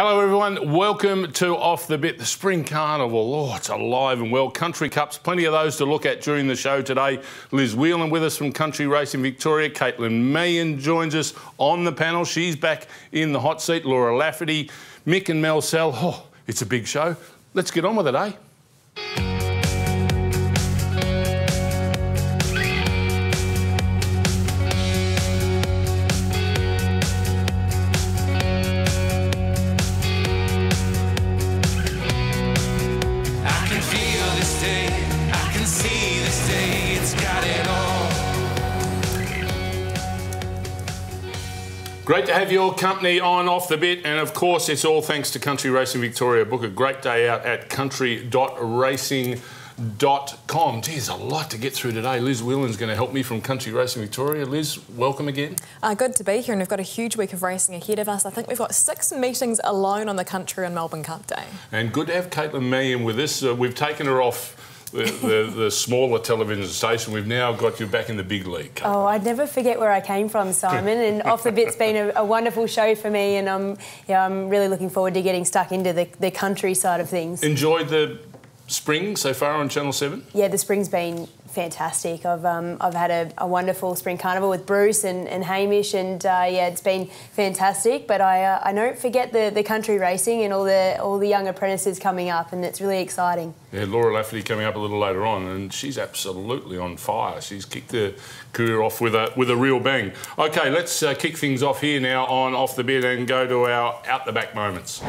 Hello, everyone. Welcome to Off the Bit, the Spring Carnival. Oh, it's alive and well. Country Cups, plenty of those to look at during the show today. Liz Whelan with us from Country Racing Victoria. Caitlin Meehan joins us on the panel. She's back in the hot seat. Laura Lafferty, Mick and Mel Sell. Oh, it's a big show. Let's get on with it, eh? Have your company on Off the Bit, and of course, it's all thanks to Country Racing Victoria. Book a great day out at country.racing.com. Geez, a lot to get through today. Liz Whelan's going to help me from Country Racing Victoria. Liz, welcome again. Uh, good to be here, and we've got a huge week of racing ahead of us. I think we've got six meetings alone on the country on Melbourne Cup Day. And good to have Caitlin Meehan with us. Uh, we've taken her off the, the, the smaller television station. We've now got you back in the big league. Oh, I'd never forget where I came from, Simon. And Off the Bit's been a, a wonderful show for me, and I'm, yeah, I'm really looking forward to getting stuck into the, the country side of things. Enjoyed the spring so far on Channel 7? Yeah, the spring's been fantastic. I've um, I've had a, a wonderful spring carnival with Bruce and, and Hamish, and uh, yeah, it's been fantastic. But I uh, I don't forget the, the country racing and all the all the young apprentices coming up, and it's really exciting. Yeah, Laura Lafferty coming up a little later on, and she's absolutely on fire. She's kicked her career off with a with a real bang. Okay, let's uh, kick things off here now on off the bit and go to our out the back moments.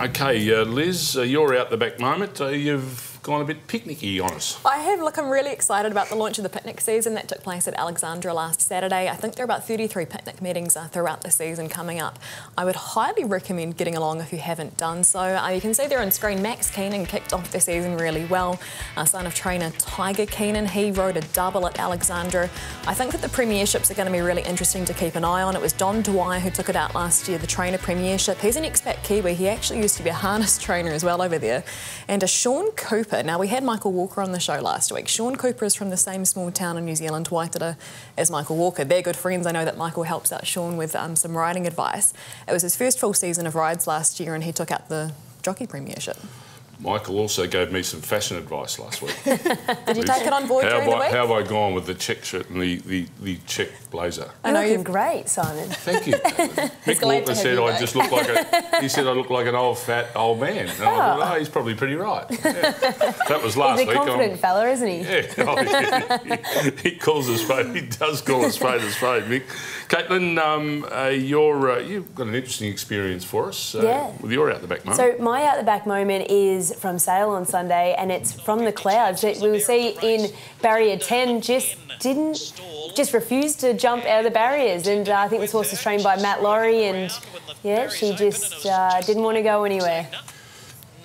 Okay, uh, Liz, uh, your out the back moment. Uh, you've gone a bit picnicky on us. I have, look, I'm really excited about the launch of the picnic season that took place at Alexandra last Saturday. I think there are about 33 picnic meetings uh, throughout the season coming up. I would highly recommend getting along if you haven't done so. Uh, you can see there on screen Max Keenan kicked off the season really well. Uh, son of trainer Tiger Keenan, he rode a double at Alexandra. I think that the premierships are going to be really interesting to keep an eye on. It was Don Dwyer who took it out last year, the trainer premiership. He's an expat Kiwi. He actually used to be a harness trainer as well over there. And a Sean Cooper. Now, we had Michael Walker on the show last week. Sean Cooper is from the same small town in New Zealand, Waitara, as Michael Walker. They're good friends. I know that Michael helps out Sean with um, some riding advice. It was his first full season of rides last year, and he took out the jockey premiership. Michael also gave me some fashion advice last week. Did you take it on board how, during have the I, week? how have I gone with the check shirt and the, the, the check blazer? I know You're great, Simon. Thank you. Mick glad Walker said I just look like a. He said I look like an old fat old man. And I thought, oh, he's probably pretty right. Yeah. That was last week. He's a week. confident I'm- fella, isn't he? yeah, oh, he, he calls us spade. He does call us spade a spade, Mick. Caitlin, um, uh, you're, uh, you've got an interesting experience for us. Uh, Yeah. With your out the back moment. So my out the back moment is from Sale on Sunday, and it's from the clouds that we will see in barrier ten. Just didn't, just refused to jump out of the barriers, and uh, I think this horse is trained by Matt Laurie, and yeah, she just uh, didn't want to go anywhere.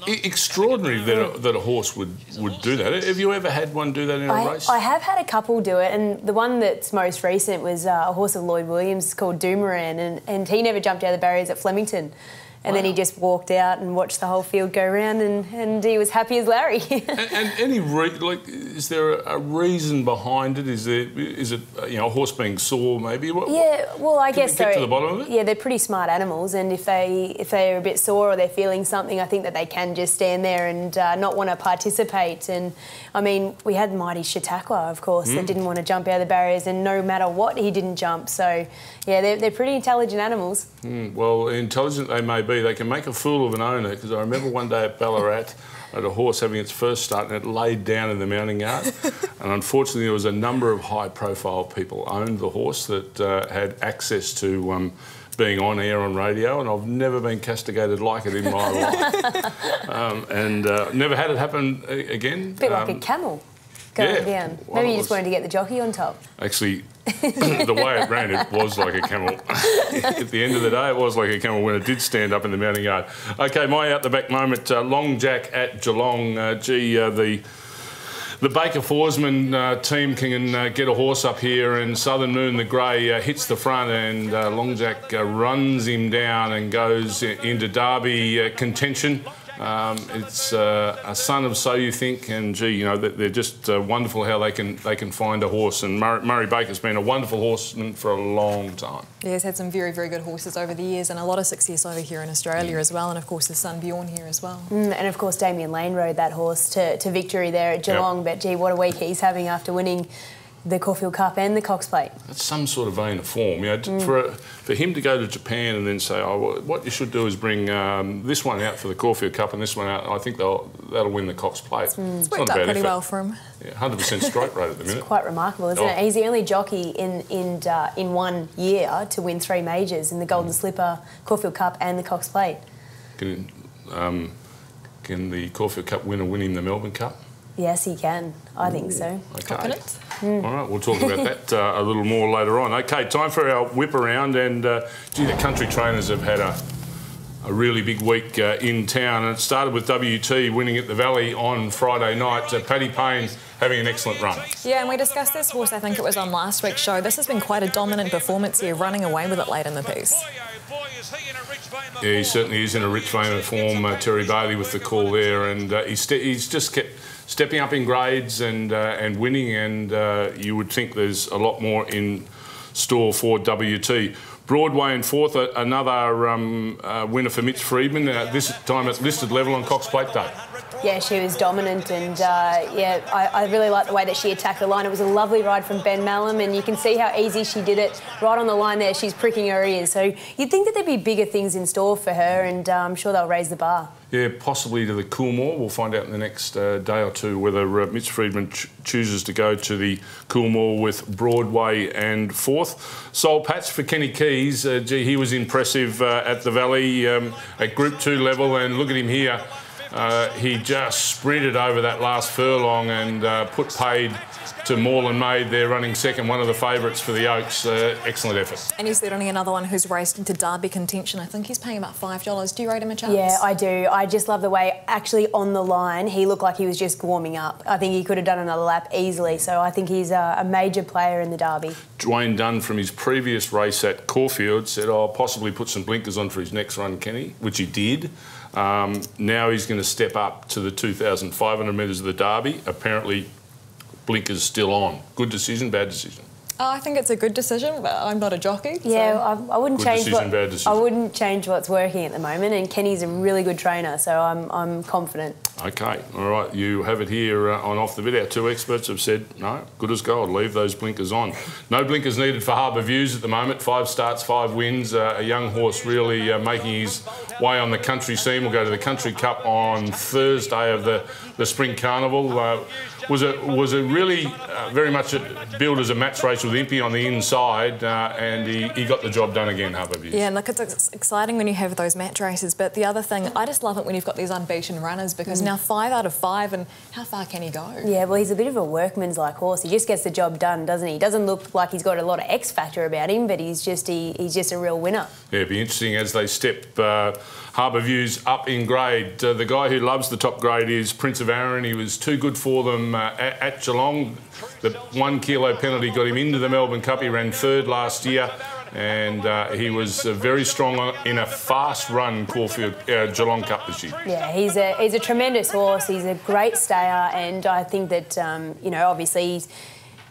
Extraordinary that a, that a horse would, would do that. Have you ever had one do that in a I, race? I have had a couple do it, and the one that's most recent was uh, a horse of Lloyd Williams called Doomeran, and, and he never jumped out of the barriers at Flemington. And then he just walked out and watched the whole field go round, and, and he was happy as Larry. and, and any re- like, is there a, reason behind it? Is there is it you know a horse being sore maybe? What, Yeah, well, I Did we guess get so. to the bottom of it? Yeah, they're pretty smart animals, and if they if they're a bit sore or they're feeling something, I think that they can just stand there and uh, not want to participate. And I mean, we had Mighty Chautauqua, of course, Mm. that didn't want to jump out of the barriers, and no matter what, he didn't jump. So, yeah, they're, they're pretty intelligent animals. Mm, well, intelligent they may be, they can make a fool of an owner. Because I remember one day at Ballarat, I had a horse having its first start and it laid down in the mounting yard. and unfortunately, there was a number of high-profile people owned the horse that uh, had access to. Um, being on air on radio, and I've never been castigated like it in my life, um, and uh, never had it happen a- again. A bit like Um, a camel going yeah, down. Maybe you just was- wanted to get the jockey on top. Actually, the way it ran, it was like a camel. At the end of the day, it was like a camel when it did stand up in the mounting yard. Okay, my out the back moment. Uh, Long Jack at Geelong. Uh, gee, uh, the the Baker Forsman uh, team can uh, get a horse up here, and Southern Moon the Grey uh, hits the front, and uh, Long Jack uh, runs him down and goes into Derby uh, contention. Um, it's uh, a son of So You Think, and gee, you know they're just uh, wonderful how they can they can find a horse. And Murray, Murray Baker's been a wonderful horseman for a long time. Yeah, he's had some very, very good horses over the years and a lot of success over here in Australia as well. And of course, his son Bjorn here as well. Mm, and of course, Damian Lane rode that horse to, to victory there at Geelong. But gee, what a week he's having after winning the Caulfield Cup and the Cox Plate. That's some sort of vein of form. You know, for for him to go to Japan and then say, "Oh, well, what you should do is bring um, this one out for the Caulfield Cup and this one out." I think they'll that'll win the Cox Plate. It's not worked a out bad pretty effort. well for him. Yeah, hundred percent strike rate at the minute. Quite remarkable, isn't Oh. it? He's the only jockey in in uh, in one year to win three majors in the Golden Slipper, Caulfield Cup, and the Cox Plate. Can, um, can the Caulfield Cup winner win him the Melbourne Cup? Yes, he can. I think so. Okay. Confident? All right, we'll talk about that uh, a little more later on. Okay, time for our whip around, and uh, gee, the country trainers have had a, a really big week uh, in town, and it started with WT winning at the Valley on Friday night. Uh, Paddy Payne having an excellent run. Yeah, and we discussed this horse, I think it was on last week's show. This has been quite a dominant performance here, running away with it late in the piece. Yeah, he certainly is in a rich vein of form, uh, Terry Bailey, with the call there, and uh, he's, ste- he's just kept stepping up in grades and uh, and winning, and uh, you would think there's a lot more in store for WT. Broadway and fourth, another um, uh, winner for Mitch Freedman, this time at listed level on Cox Plate Day. Yeah, she was dominant, and uh, yeah, I, I really like the way that she attacked the line. It was a lovely ride from Ben Melham, and you can see how easy she did it. Right on the line there, she's pricking her ears. So you'd think that there'd be bigger things in store for her, and uh, I'm sure they'll raise the bar. Yeah, possibly to the Coolmore. We'll find out in the next uh, day or two whether uh, Mitch Freedman ch- chooses to go to the Coolmore with Broadway and fourth. Soul Patch for Kenny Keys. Uh, gee, he was impressive uh, at the Valley um, at Group 2 level, and look at him here. Uh, he just sprinted over that last furlong and uh, put paid to Moreland Maid there running second, one of the favourites for the Oaks. Uh, excellent effort. And he's certainly another one who's raced into Derby contention. I think he's paying about $5. Do you rate him a chance? Yeah, I do. I just love the way, actually, on the line, he looked like he was just warming up. I think he could have done another lap easily. So I think he's a, a major player in the Derby. Dwayne Dunn from his previous race at Caulfield said, "I'll possibly put some blinkers on for his next run, Kenny," which he did. Um, now he's going to step up to the 2,500 metres of the Derby. Apparently, blinkers still on. Good decision, bad decision. Oh, I think it's a good decision, but I'm not a jockey. so- Yeah, I, I wouldn't Good change decision, what bad decision. I wouldn't change what's working at the moment. And Kenny's a really good trainer, so I'm I'm confident. Okay, all right. You have it here uh, on off the bit. Our two experts have said no, good as gold. Leave those blinkers on. No blinkers needed for Harbour Views at the moment. Five starts, five wins. Uh, a young horse really uh, making his way on the country scene. We'll go to the Country Cup on Thursday of the, the Spring Carnival. Uh, was a was a really uh, very much a, billed as a match race with Impy on the inside, uh, and he, he got the job done again. Harbour Views. Yeah, and look, it's ex- exciting when you have those match races. But the other thing, I just love it when you've got these unbeaten runners because now five out of five, and how far can he go? Yeah, well, he's a bit of a workman's like horse. He just gets the job done, doesn't he? He doesn't look like he's got a lot of X factor about him, but he's just he, he's just a real winner. Yeah, it'd be interesting as they step uh, Harbour Views up in grade. Uh, the guy who loves the top grade is Prince of Arran. He was too good for them uh, at, at Geelong. The one kilo penalty got him into the Melbourne Cup. He ran third last year. And uh, he was uh, very strong in a fast run Caulfield uh, Geelong Cup this year. Yeah, he's a he's a tremendous horse. He's a great stayer, and I think that um, you know obviously he's.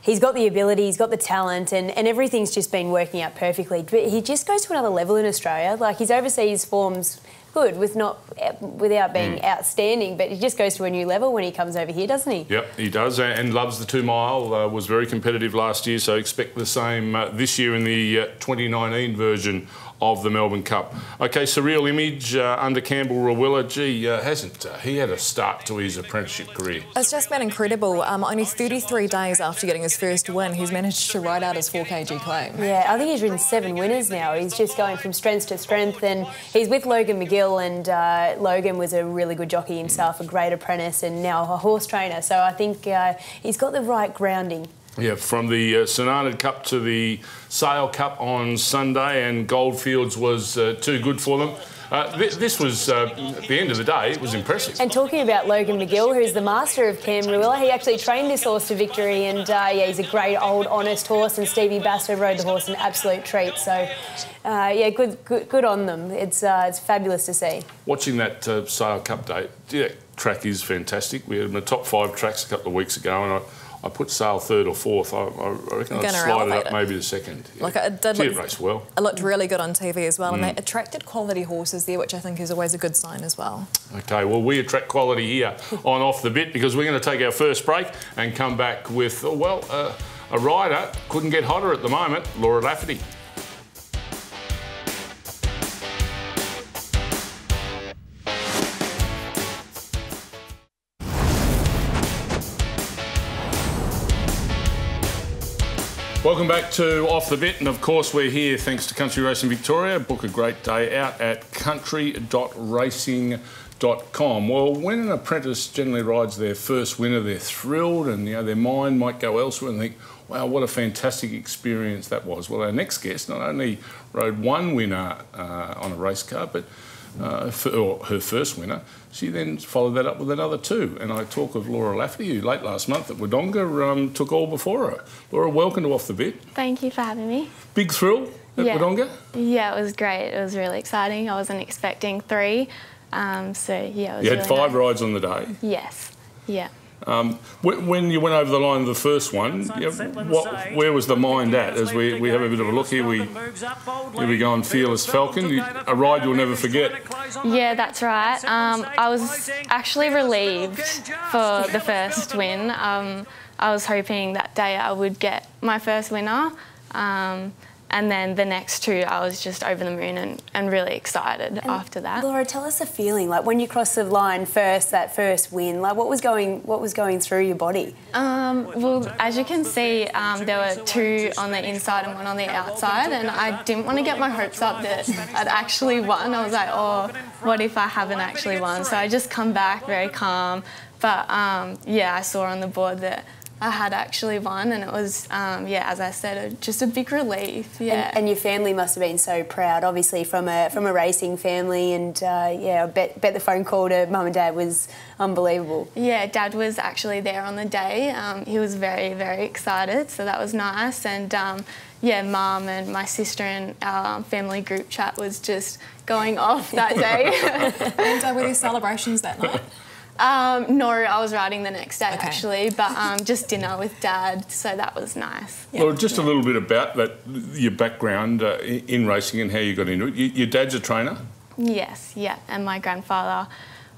He's got the ability, he's got the talent, and, and everything's just been working out perfectly. But he just goes to another level in Australia. Like his overseas form's good, with not without being outstanding, but he just goes to a new level when he comes over here, doesn't he? Yep, he does, and loves the two mile. Uh, was very competitive last year, so expect the same uh, this year in the uh, 2019 version of the Melbourne Cup. Okay, surreal image uh, under Campbell Rawiller. Gee, uh, hasn't uh, he had a start to his apprenticeship career? It's just been incredible. Um, only 33 days after getting his first win, he's managed to ride out his 4kg claim. Yeah, I think he's ridden seven winners now. He's just going from strength to strength, and he's with Logan McGill. And uh, Logan was a really good jockey himself, a great apprentice, and now a horse trainer. So I think uh, he's got the right grounding. Yeah, from the uh, Sonata Cup to the Sale Cup on Sunday, and Goldfields was uh, too good for them. Uh, th- this was, uh, at the end of the day, it was impressive. And talking about Logan McGill, who's the master of Camberwell, he actually trained this horse to victory, and uh, yeah, he's a great old honest horse. And Stevie Basso rode the horse an absolute treat. So uh, yeah, good, good, good on them. It's uh, it's fabulous to see. Watching that uh, Sale Cup day, yeah, track is fantastic. We had in the top five tracks a couple of weeks ago, and I, I put Sale third or fourth. I, I reckon I'd slide it up it. maybe to second. Yeah. Like, it did look- it raced well. It looked really good on TV as well, and Mm. they attracted quality horses there, which I think is always a good sign as well. Okay, well, we attract quality here on Off the Bit because we're going to take our first break and come back with, well, uh, a rider couldn't get hotter at the moment, Laura Lafferty. Welcome back to Off the Bit, and of course, we're here thanks to Country Racing Victoria. Book a great day out at country.racing.com. Well, when an apprentice generally rides their first winner, they're thrilled, and you know their mind might go elsewhere and think, "Wow, what a fantastic experience that was." Well, our next guest not only rode one winner uh, on a race car, but uh, f- or her first winner, she then followed that up with another two. And I talk of Laura Lafferty, who late last month at Wodonga um, took all before her. Laura, welcome to Off the Bit. Thank you for having me. Big thrill at Yeah. Wodonga? Yeah, it was great. It was really exciting. I wasn't expecting three. Um, so, yeah, it was You had really five nice. rides on the day. Yes. Yeah. Um, wh- when you went over the line of the first one, yeah, what, where was the mind at? As we, we have a bit of a look here, we here we go on Fearless Falcon, you, a ride you'll never forget. Yeah, that's right. Um, I was actually relieved for the first win. Um, I was hoping that day I would get my first winner. And then the next two, I was just over the moon and, and really excited after that. Laura, tell us the feeling like when you crossed the line first, that first win. Like what was going, what was going through your body? Um, well, as you can see, um, there were two on the inside and one on the outside, and I didn't want to get my hopes up that I'd actually won. I was like, oh, what if I haven't actually won? So I just come back very calm. But um, yeah, I saw on the board that I had actually won, and it was, um, yeah, as I said, a, just a big relief. Yeah. And, and your family must have been so proud, obviously from a from a racing family, and uh, yeah, I bet bet the phone call to mum and dad was unbelievable. Yeah, Dad was actually there on the day. Um, he was very, very excited, so that was nice. And um, yeah, Mum and my sister and our family group chat was just going off that day. And uh, were there celebrations that night? um, no, I was riding the next day Okay. actually, but um, just dinner with Dad, so that was nice. Well, just a little bit about that, your background uh, in racing and how you got into it. You, your dad's a trainer. Yes, yeah, and my grandfather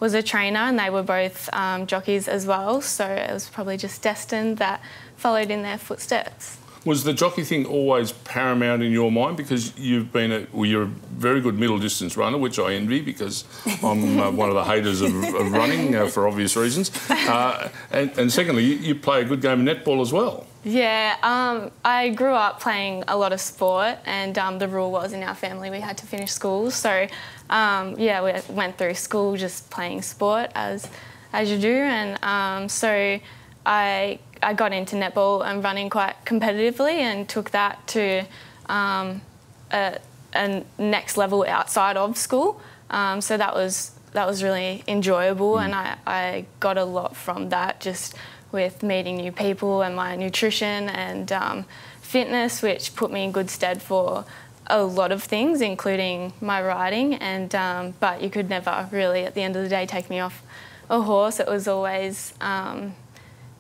was a trainer, and they were both um, jockeys as well. So it was probably just destined that followed in their footsteps. Was the jockey thing always paramount in your mind? Because you've been a, well, you're a very good middle distance runner, which I envy because I'm uh, one of the haters of, of running uh, for obvious reasons. Uh, and, and secondly, you, you play a good game of netball as well. Yeah, um, I grew up playing a lot of sport, and um, the rule was in our family we had to finish school. So, um, yeah, we went through school just playing sport as as you do, and um, so I I got into netball and running quite competitively, and took that to um, a, a next level outside of school. Um, so that was that was really enjoyable, and I, I got a lot from that just with meeting new people and my nutrition and um, fitness, which put me in good stead for a lot of things, including my riding. And um, but you could never really, at the end of the day, take me off a horse. It was always, um,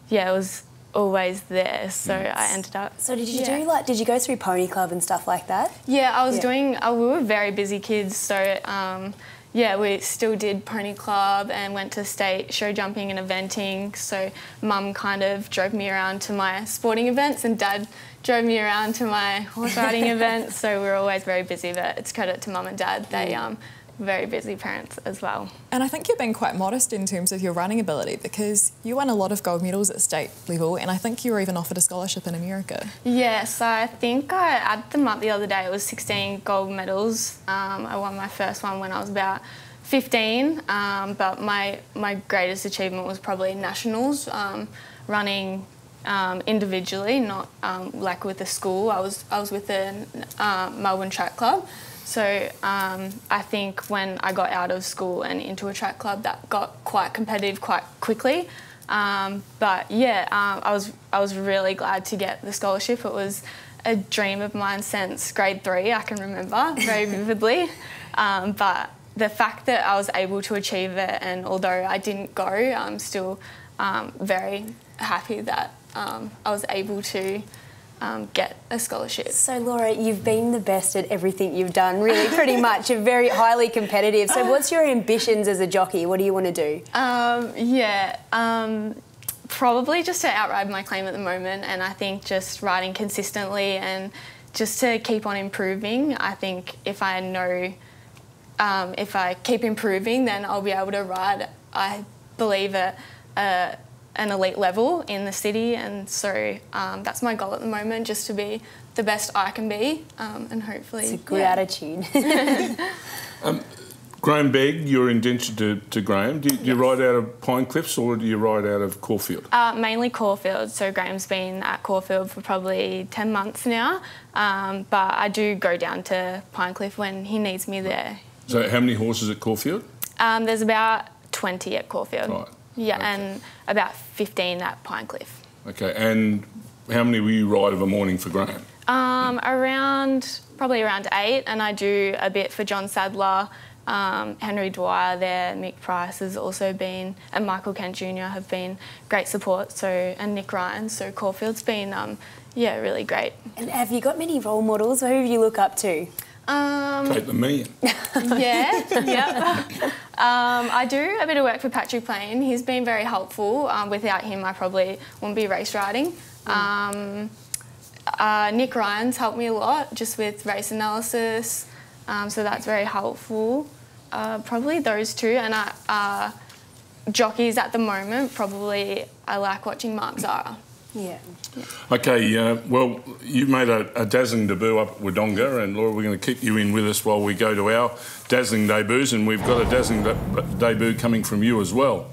yeah, it was always there. So I ended up. So did you yeah. do like did you go through pony club and stuff like that? Yeah, I was Yeah. doing. Uh, we were very busy kids, so um, yeah, we still did pony club and went to state show jumping and eventing. So mum kind of drove me around to my sporting events, and dad drove me around to my horse riding events. So we were always very busy. But it's credit to mum and dad; they um, very busy parents as well. And I think you're being quite modest in terms of your running ability because you won a lot of gold medals at state level, and I think you were even offered a scholarship in America. Yes, I think I added them up the other day. It was 16 gold medals. Um, I won my first one when I was about 15, um, but my, my greatest achievement was probably nationals, um, running um, individually, not um, like with the school. I was, I was with the uh, Melbourne Track Club. So um, I think when I got out of school and into a track club, that got quite competitive quite quickly. Um, but yeah, um, I was I was really glad to get the scholarship. It was a dream of mine since grade three. I can remember very vividly. Um, but the fact that I was able to achieve it, and although I didn't go, I'm still um, very happy that um, I was able to um, get a scholarship. So, Laura, you've been the best at everything you've done, really, pretty much. You're very highly competitive. So, what's your ambitions as a jockey? What do you want to do? Um, yeah, um, probably just to outride my claim at the moment, and I think just riding consistently and just to keep on improving. I think if I know, um, if I keep improving, then I'll be able to ride. I believe at uh, an elite level in the city, and so um, that's my goal at the moment, just to be the best I can be, um, and hopefully. It's a good yeah. attitude. Grahame Begg, you're indentured to, to Grahame. Do you, do you ride out of Pine Cliffs or do you ride out of Caulfield? Uh, mainly Caulfield. So Grahame's been at Caulfield for probably 10 months now. Um, but I do go down to Pinecliff when he needs me there. So, how many horses at Caulfield? Um, there's about 20 at Caulfield. Right. Yeah, Okay. and about 15 at Pinecliff. Okay, and how many will you ride of a morning for Grahame? Um, around, probably around eight, and I do a bit for John Sadler. Um, Henry Dwyer there, Mick Price has also been, and Michael Kent Jr. have been great support. So and Nick Ryan. So Caulfield's been, um, yeah, really great. and have you got many role models? Who do you look up to? Um, Katelyn Mallyon. yeah, yeah. Um, I do a bit of work for Patrick Plain. He's been very helpful. Um, without him, I probably wouldn't be race riding. Um, uh, Nick Ryan's helped me a lot just with race analysis, um, so that's very helpful. Uh, probably those two, and I, uh, jockeys at the moment. Probably I like watching Mark Zahra. Yeah. Okay, uh, well, you made a, a dazzling debut up at Wodonga, and Laura, we're going to keep you in with us while we go to our dazzling debuts, and we've got a dazzling de- debut coming from you as well.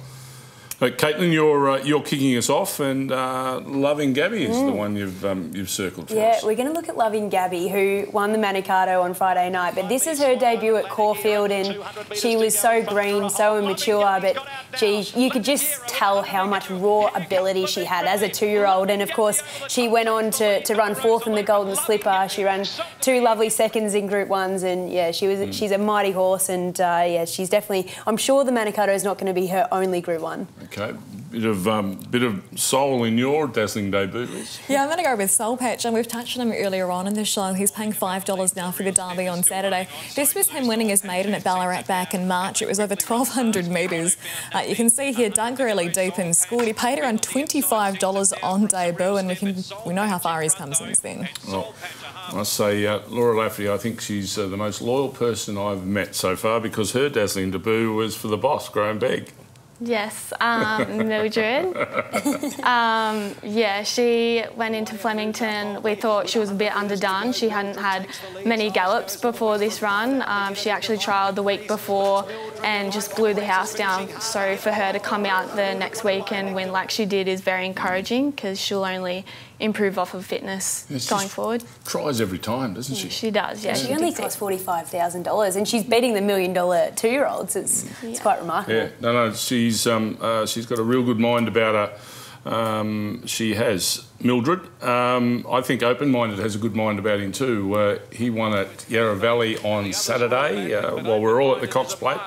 Uh, Caitlin, you're uh, you're kicking us off, and uh, Loving Gabby is the one you've um, you've circled for Mm. Yeah, us. we're going to look at Loving Gabby, who won the Manikato on Friday night. But this is her debut at Caulfield, and she was so green, so immature. But gee, you could just tell how much raw ability she had as a two-year-old. And of course, she went on to, to run fourth in the Golden Slipper. She ran two lovely seconds in Group Ones, and yeah, she was she's a mighty horse. And uh, yeah, she's definitely. I'm sure the Manikato is not going to be her only Group One. Okay, bit of um, bit of soul in your dazzling debut, Liz. Yeah, I'm going to go with Soul Patch, and we've touched on him earlier on in the show. He's paying $5 now for the Derby on Saturday. This was him winning his maiden at Ballarat back in March. It was over 1,200 metres. Uh, you can see here, dug really deep and scored. He paid around $25 on debut, and we can we know how far he's come since then. Well, I say uh, Laura Lafferty. I think she's uh, the most loyal person I've met so far because her dazzling debut was for the boss, Grahame Begg. Yes, um, Mildred. um, yeah, she went into Flemington. We thought she was a bit underdone. She hadn't had many gallops before this run. Um, she actually trialled the week before and just blew the house down. So for her to come out the next week and win like she did is very encouraging because she'll only improve off of fitness It's going forward. Tries every time, doesn't she? She does, yeah. She she's a only costs forty-five thousand dollars, and she's beating the million-dollar two-year-olds. It's it's quite remarkable. Yeah, no, no, she's um, uh, she's got a real good mind about her. Um, she has Mildred. Um, I think open-minded has a good mind about him too. Uh, he won at Yarra Valley on Saturday uh, while we're all at the Cox Plate.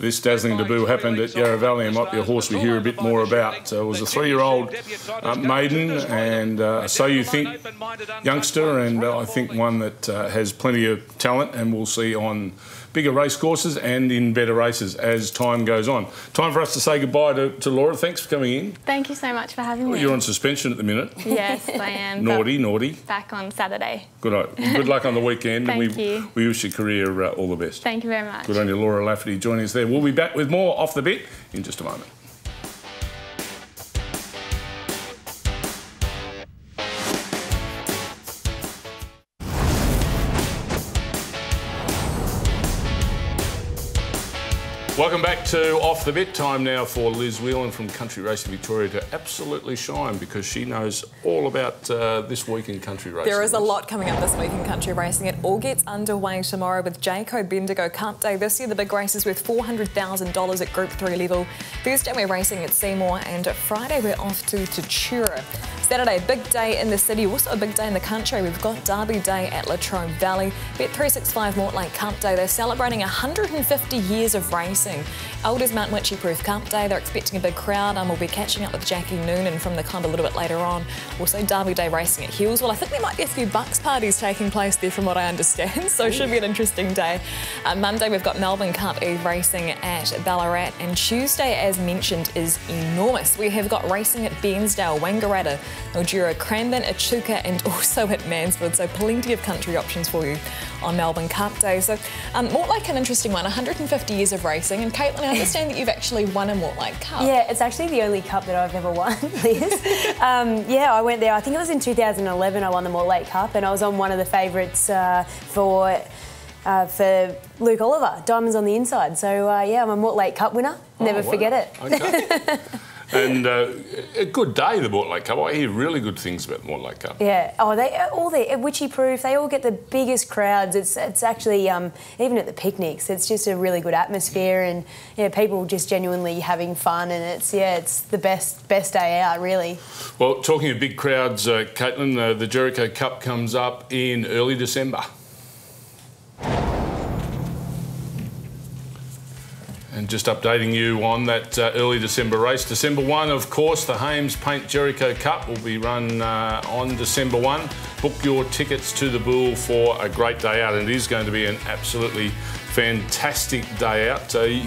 This dazzling debut happened at Yarra Valley and might be a horse we hear a bit more about. Uh, it was a three-year-old uh, maiden, and uh, so you think youngster, and uh, I think one that has plenty of talent, and we'll see on bigger race courses and in better races as time goes on. Time for us to say goodbye to, to Laura. Thanks for coming in. Thank you so much for having me. You're on suspension at the minute. Yes, I am. Naughty, naughty. Back on Saturday. Good, good luck on the weekend. and Thank we, you. we wish your career uh, all the best. Thank you very much. Good on you, Laura Lafferty, joining us there. We'll be back with more off the bit in just a moment. Welcome back to Off the Bit. Time now for Liz Whelan from Country Racing Victoria to absolutely shine because she knows all about uh, this week in country racing. There is a lot coming up this week in country racing. It all gets underway tomorrow with Jayco Bendigo Cup Day. This year, the big race is worth $400,000 at Group 3 level. Thursday, we're racing at Seymour, and Friday, we're off to Tatura. Saturday, big day in the city, also a big day in the country. We've got Derby Day at Latrobe Valley. Bet365 Mortlake Cup Day. They're celebrating 150 years of racing. Elders Mount Wycheproof Cup Day. They're expecting a big crowd, and we'll be catching up with Jackie Noonan from the club a little bit later on. Also, Derby Day racing at Hills. Well, I think there might be a few bucks parties taking place there, from what I understand. So it should be an interesting day. Uh, Monday, we've got Melbourne Cup Eve racing at Ballarat, and Tuesday, as mentioned, is enormous. We have got racing at Bairnsdale, Wangaratta, Mildura, Cranbourne, Echuca, and also at Mansfield. So plenty of country options for you on Melbourne Cup Day. So um, Mortlake, an interesting one. 150 years of racing, and Caitlin, I understand that you've actually won a Mortlake Cup. Yeah, it's actually the only cup that I've ever won, Liz. um, yeah, I went there. I think it was in 2011. I won the Mortlake Cup, and I was on one of the favourites uh, for. Uh, for Luke Oliver, Diamonds on the Inside. So, uh, yeah, I'm a Mortlake Cup winner. Never Oh, wow. forget it. Okay. and uh, a good day, the Mortlake Cup. I hear really good things about the Mortlake Cup. Yeah. Oh, they all the Wycheproof. They all get the biggest crowds. It's it's actually um, even at the picnics. It's just a really good atmosphere, and yeah, people just genuinely having fun, and it's yeah, it's the best best day out really. Well, talking of big crowds, uh, Caitlin, uh, the Jericho Cup comes up in early December. And just updating you on that uh, early December race. December 1, of course, the Haymes Paint Jericho Cup will be run uh, on December 1. Book your tickets to the Bull for a great day out, and it is going to be an absolutely fantastic day out. Uh,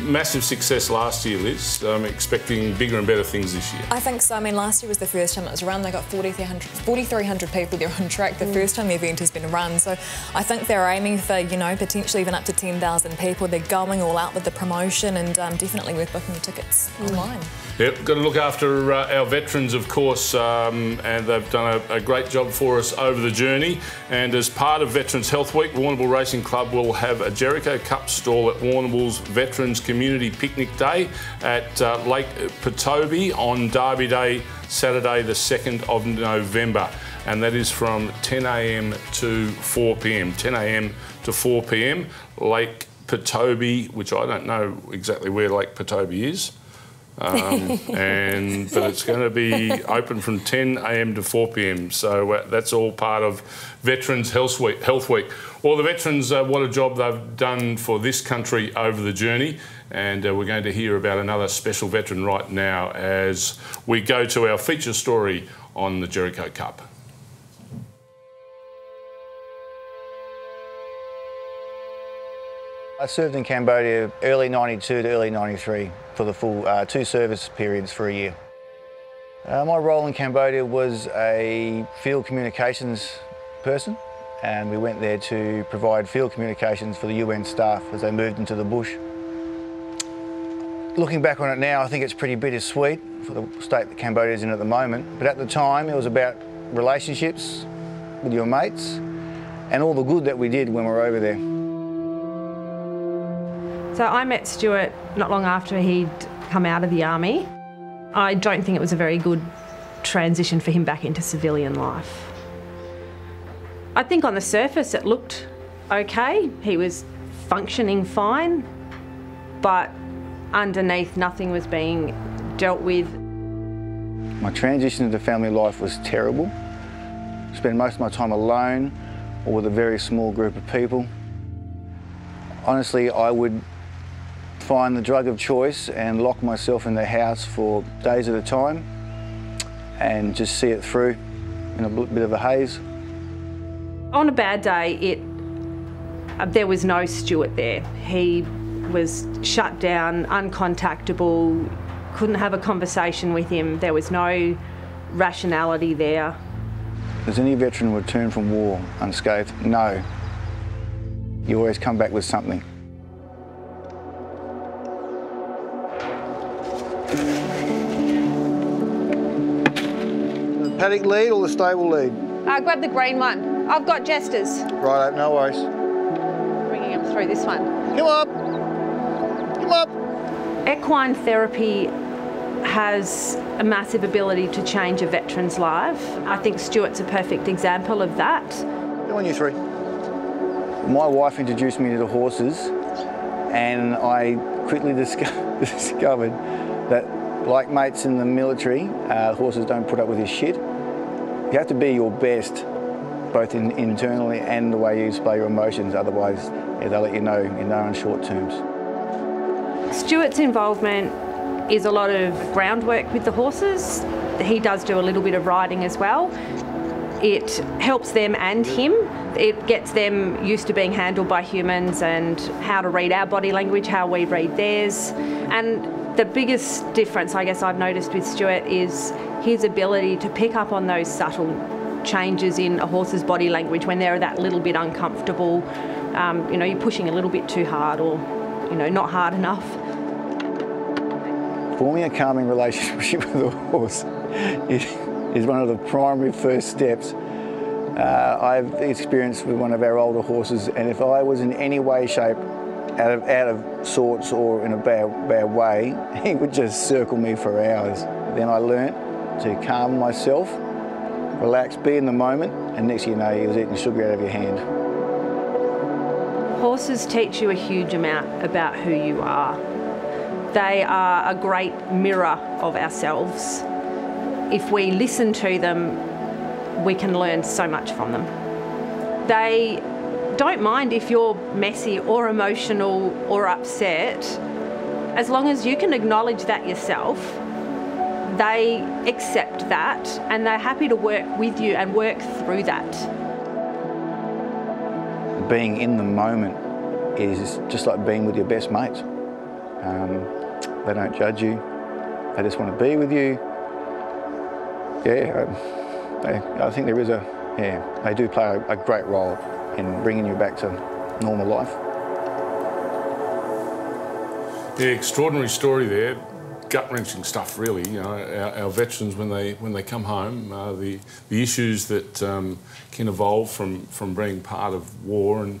massive success last year, Liz. I'm expecting bigger and better things this year. I think so. I mean, last year was the first time it was run. They got 4,300 4,300 people there on track. The first time the event has been run. So I think they're aiming for, you know, potentially even up to 10,000 people. They're going all out with the promotion and um, definitely worth booking the tickets online. Yep, got to look after uh, our veterans, of course, um, and they've done a, a great job for us over the journey. And as part of Veterans Health Week, Warrnambool Racing Club will have a Jericho Cup stall at Warrnambool's Veterans Community Picnic Day at uh, Lake Pertobe on Derby Day, Saturday, the 2nd of November. And that is from 10am to 4pm. 10am to 4pm. Lake Pertobe, which I don't know exactly where Lake Pertobe is. Um, and but it's going to be open from 10 a.m. to 4 p.m. So uh, that's all part of Veterans Health Week. Health Week. Well, the veterans, uh, what a job they've done for this country over the journey, and uh, we're going to hear about another special veteran right now as we go to our feature story on the Jericho Cup. I served in Cambodia early 92 to early 93 for the full uh, two service periods for a year. Uh, my role in Cambodia was a field communications person and we went there to provide field communications for the UN staff as they moved into the bush. Looking back on it now, I think it's pretty bittersweet for the state that Cambodia is in at the moment, but at the time it was about relationships with your mates and all the good that we did when we were over there. So I met Stuart not long after he'd come out of the army. I don't think it was a very good transition for him back into civilian life. I think on the surface it looked okay. He was functioning fine, but underneath nothing was being dealt with. My transition into family life was terrible. Spent most of my time alone or with a very small group of people. Honestly, I would find the drug of choice and lock myself in the house for days at a time and just see it through in a bit of a haze. On a bad day, it uh, there was no Stuart there. He was shut down, uncontactable, couldn't have a conversation with him. There was no rationality there. Does any veteran return from war unscathed? No. You always come back with something. The paddock lead or the stable lead? Uh, grab the green one. I've got jesters. Right, up, no worries. Bringing them through this one. Come up. Come up. Equine therapy has a massive ability to change a veteran's life. I think Stuart's a perfect example of that. Go on, you three. My wife introduced me to the horses, and I quickly disco- discovered that, like mates in the military, uh, horses don't put up with this shit. You have to be your best, both in, internally and the way you display your emotions. Otherwise, yeah, they'll let you know in their own short terms. Stuart's involvement is a lot of groundwork with the horses. He does do a little bit of riding as well. It helps them and him. It gets them used to being handled by humans and how to read our body language, how we read theirs. And the biggest difference, I guess, I've noticed with Stuart is his ability to pick up on those subtle changes in a horse's body language when they're that little bit uncomfortable. Um, you know, you're pushing a little bit too hard or, you know, not hard enough. Forming a calming relationship with a horse is, is one of the primary first steps. Uh, I've experienced with one of our older horses, and if I was in any way, shape, out of out of sorts or in a bad bad way, he would just circle me for hours. Then I learnt to calm myself, relax, be in the moment, and next thing you know, he was eating sugar out of your hand. Horses teach you a huge amount about who you are. They are a great mirror of ourselves. If we listen to them, we can learn so much from them. They don't mind if you're messy or emotional or upset, as long as you can acknowledge that yourself. They accept that and they're happy to work with you and work through that. being in the moment is just like being with your best mates. Um, they don't judge you. They just want to be with you. Yeah, um, I think there is a, yeah, they do play a, a great role in bringing you back to normal life. Yeah, extraordinary story there. Gut wrenching stuff, really. You know, our, our veterans when they when they come home, uh, the the issues that um, can evolve from from being part of war and,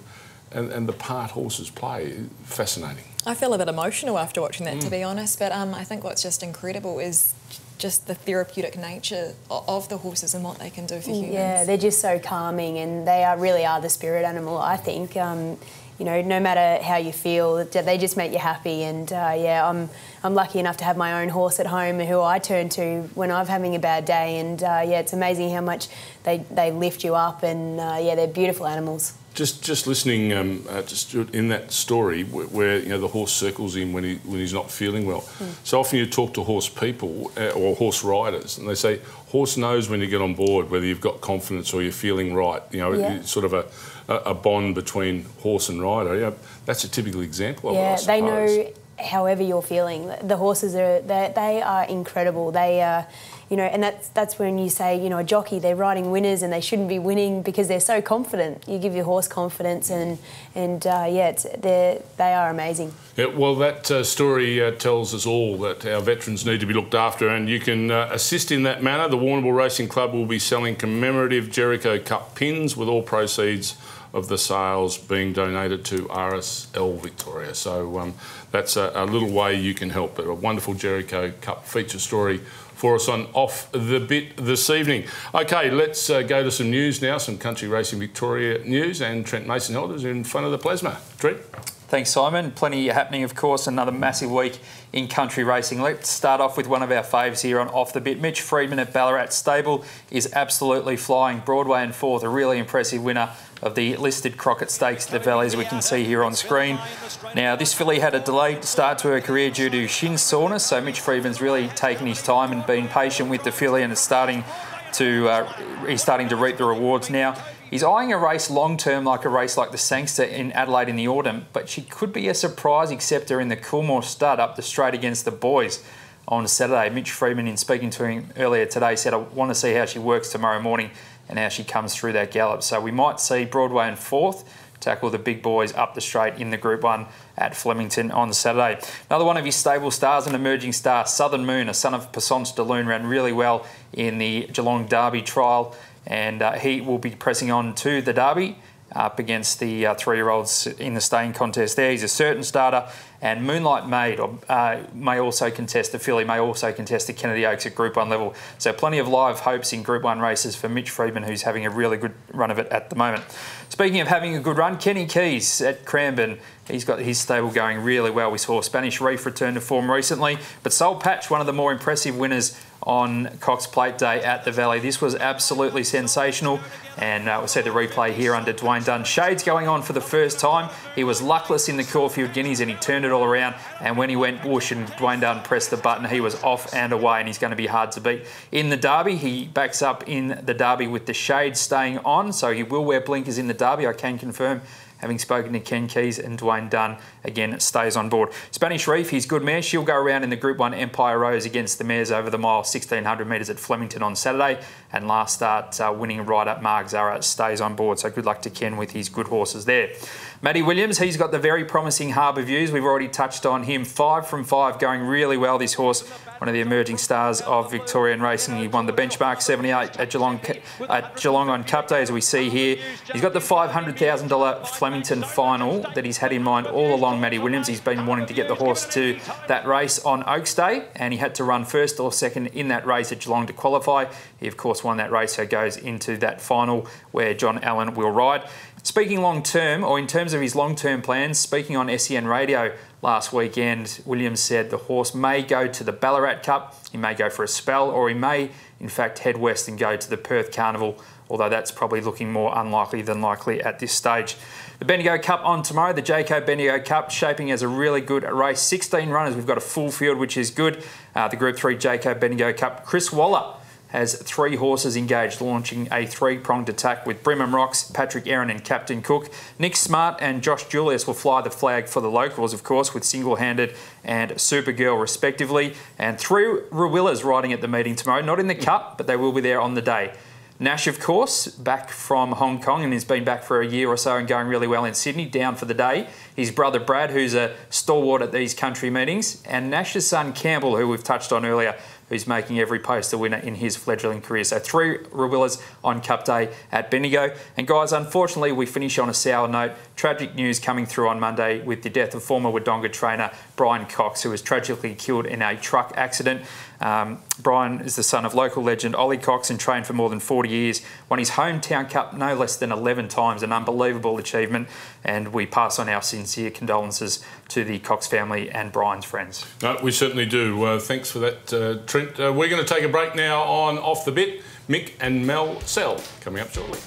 and and the part horses play, fascinating. I feel a bit emotional after watching that, Mm. to be honest. But um, I think what's just incredible is just the therapeutic nature of the horses and what they can do for humans. Yeah, they're just so calming, and they are really are the spirit animal. I think. Um, you know, no matter how you feel, they just make you happy. And uh, yeah, I'm I'm lucky enough to have my own horse at home, who I turn to when I'm having a bad day. And uh, yeah, it's amazing how much they they lift you up. And uh, yeah, they're beautiful animals. Just just listening um, uh, Stuart in that story where, where you know the horse circles him when he when he's not feeling well. So often you talk to horse people uh, or horse riders, and they say horse knows when you get on board whether you've got confidence or you're feeling right. You know, Yeah. it's sort of a, a bond between horse and rider. You know, that's a typical example of yeah, it. They know however you're feeling. The horses are they, they are incredible. They uh, you know, and that's that's when you say, you know, a jockey they're riding winners and they shouldn't be winning because they're so confident. You give your horse confidence and and uh, yeah, they they are amazing. Yeah, well, that uh, story uh, tells us all that our veterans need to be looked after, and you can uh, assist in that manner. The Warrnambool Racing Club will be selling commemorative Jericho Cup pins, with all proceeds of the sales being donated to RSL Victoria. So um, that's a, a little way you can help. But a wonderful Jericho Cup feature story for us on Off the Bit this evening. Okay, let's uh, go to some news now, some Country Racing Victoria news, and Trent Mason Helders in front of the plasma. Trent? Thanks, Simon. Plenty happening, of course. Another massive week in country racing. Let's start off with one of our faves here on Off the Bit. Mitch Freedman at Ballarat Stable is absolutely flying. Broadway and fourth, a really impressive winner of the listed Crockett Stakes at the Valley, as we can see here on screen. Now, this filly had a delayed start to her career due to shin soreness, so Mitch Freedman's really taken his time and been patient with the filly, and it's starting to uh, he's starting to reap the rewards now. He's eyeing a race long term, like a race like the Sangster in Adelaide in the autumn, but she could be a surprise acceptor in the Coolmore stud up the straight against the boys on Saturday. Mitch Freedman, in speaking to him earlier today, said, I want to see how she works tomorrow morning and how she comes through that gallop. So we might see Broadway in fourth tackle the big boys up the straight in the Group 1 at Flemington on Saturday. Another one of his stable stars, an emerging star, Southern Moon, a son of Puissance de Lune, ran really well in the Geelong Derby trial and uh, he will be pressing on to the Derby up against the uh, three-year-olds in the staying contest there. He's a certain starter. And Moonlight Maid uh, may also contest the filly, may also contest the Kennedy Oaks at Group 1 level. So plenty of live hopes in Group 1 races for Mitch Freedman, who's having a really good run of it at the moment. Speaking of having a good run, Kenny Keys at Cranbourne, he's got his stable going really well. We saw Spanish Reef return to form recently, but Soul Patch, one of the more impressive winners on Cox Plate Day at the Valley. This was absolutely sensational, and uh, we'll see the replay here under Dwayne Dunn. Shades going on for the first time. He was luckless in the Caulfield Guineas, and he turned it all around. And when he went bush and Dwayne Dunn pressed the button, he was off and away, and he's going to be hard to beat. In the Derby, he backs up in the Derby with the Shades staying on, so he will wear blinkers in the Derby, I can confirm having spoken to Ken Keys and Dwayne Dunn, again stays on board. Spanish Reef, he's good mare. She'll go around in the Group 1 Empire Rose against the mares over the mile 1600 metres at Flemington on Saturday. And last start, uh, winning rider Mark Zahra stays on board. So good luck to Ken with his good horses there. Matty Williams, he's got the very promising Harbour Views. We've already touched on him. Five from five, going really well, this horse. One of the emerging stars of Victorian racing. He won the benchmark 78 at Geelong, at Geelong on Cup Day, as we see here. He's got the $500,000 Flemington final that he's had in mind all along, Matty Williams. He's been wanting to get the horse to that race on Oaks Day, and he had to run first or second in that race at Geelong to qualify. He, of course, won that race, so goes into that final where John Allen will ride. Speaking long term, or in terms of his long term plans, speaking on SEN radio last weekend, Williams said the horse may go to the Ballarat Cup, he may go for a spell, or he may, in fact, head west and go to the Perth Carnival, although that's probably looking more unlikely than likely at this stage. The Bendigo Cup on tomorrow, the Jayco Bendigo Cup shaping as a really good race. 16 runners, we've got a full field, which is good. Uh, the Group 3 Jayco Bendigo Cup, Chris Waller has three horses engaged, launching a three-pronged attack with Brimham Rocks, Patrick Erin and Captain Cook. Nick Smart and Josh Julius will fly the flag for the locals, of course, with single-handed and Supergirl respectively. And three Rawillers riding at the meeting tomorrow, not in the Cup, but they will be there on the day. Nash, of course, back from Hong Kong and has been back for a year or so and going really well in Sydney, down for the day. His brother Brad, who's a stalwart at these country meetings, and Nash's son Campbell, who we've touched on earlier, who's making every post a winner in his fledgling career. So three Rawillers on Cup Day at Bendigo. And guys, unfortunately, we finish on a sour note. Tragic news coming through on Monday with the death of former Wodonga trainer Brian Cox, who was tragically killed in a truck accident. Um, Brian is the son of local legend Ollie Cox and trained for more than 40 years. Won his hometown cup no less than 11 times, an unbelievable achievement. And we pass on our sincere condolences to the Cox family and Brian's friends. No, we certainly do. Uh, thanks for that, uh, Trent. Uh, we're going to take a break now on Off the Bit. Mick and Mel Sell coming up shortly.